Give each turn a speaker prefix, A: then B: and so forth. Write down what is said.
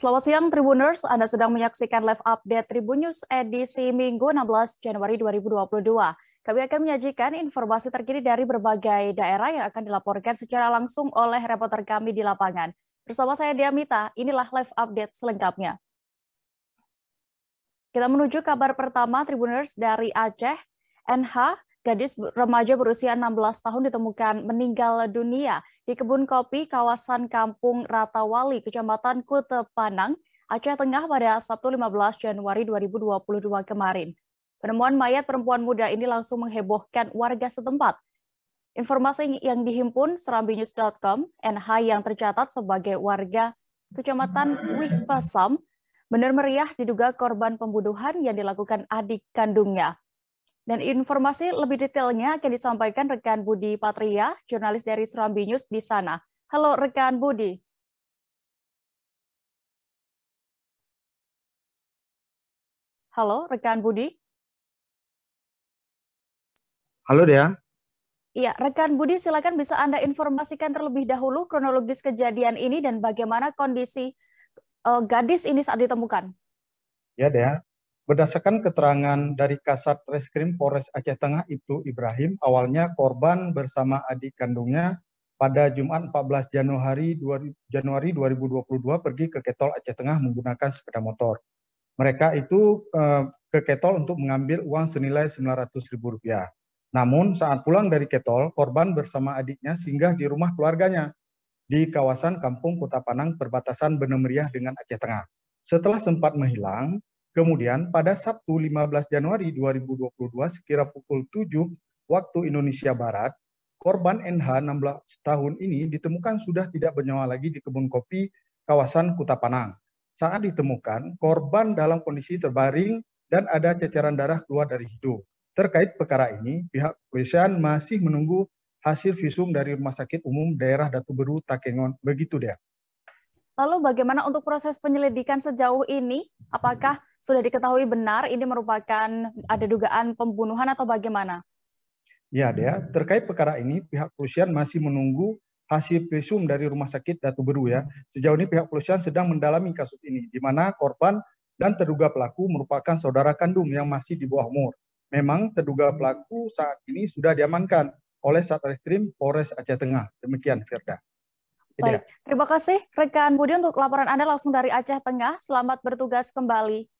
A: Selamat siang Tribuners, Anda sedang menyaksikan live update Tribun News edisi Minggu 16 Januari 2022. Kami akan menyajikan informasi terkini dari berbagai daerah yang akan dilaporkan secara langsung oleh reporter kami di lapangan. Bersama saya Diamita, inilah live update selengkapnya. Kita menuju kabar pertama Tribuners dari Aceh. NH gadis remaja berusia 16 tahun ditemukan meninggal dunia di kebun kopi kawasan Kampung Ratawali, Kecamatan Kute Panang, Aceh Tengah pada Sabtu 15 Januari 2022 kemarin. Penemuan mayat perempuan muda ini langsung menghebohkan warga setempat. Informasi yang dihimpun serambinews.com, NH yang tercatat sebagai warga Kecamatan Wih Pasam, benar meriah diduga korban pembunuhan yang dilakukan adik kandungnya. Dan informasi lebih detailnya akan disampaikan rekan Budi Patria, jurnalis dari Serambi News di sana. Halo rekan Budi. Halo rekan Budi.
B: Halo Dea.
A: Iya, rekan Budi silakan bisa Anda informasikan terlebih dahulu kronologis kejadian ini dan bagaimana kondisi uh, gadis ini saat ditemukan.
B: Ya Dea, Berdasarkan keterangan dari Kasat Reskrim Polres Aceh Tengah itu Ibrahim, awalnya korban bersama adik kandungnya pada Jumat 14 Januari, Januari 2022 pergi ke Ketol Aceh Tengah menggunakan sepeda motor. Mereka itu eh, ke Ketol untuk mengambil uang senilai Rp900.000. Namun saat pulang dari Ketol, korban bersama adiknya singgah di rumah keluarganya di kawasan Kampung Kota Panang perbatasan Benemeriah dengan Aceh Tengah. Setelah sempat menghilang, Kemudian pada Sabtu 15 Januari 2022 sekira pukul 7 waktu Indonesia Barat, korban NH 16 tahun ini ditemukan sudah tidak bernyawa lagi di kebun kopi kawasan Kuta Panang. Saat ditemukan, korban dalam kondisi terbaring dan ada ceceran darah keluar dari hidung. Terkait perkara ini, pihak kepolisian masih menunggu hasil visum dari Rumah Sakit Umum Daerah Datu Beru Takengon. Begitu dia.
A: Lalu bagaimana untuk proses penyelidikan sejauh ini? Apakah sudah diketahui benar ini merupakan ada dugaan pembunuhan atau bagaimana?
B: Ya, Dea. Terkait perkara ini, pihak kepolisian masih menunggu hasil visum dari Rumah Sakit Datu Beru ya. Sejauh ini pihak kepolisian sedang mendalami kasus ini, di mana korban dan terduga pelaku merupakan saudara kandung yang masih di bawah umur. Memang terduga pelaku saat ini sudah diamankan oleh Satreskrim Polres Aceh Tengah. Demikian, Firda.
A: Baik, terima kasih rekan Budi untuk laporan Anda langsung dari Aceh Tengah. Selamat bertugas kembali.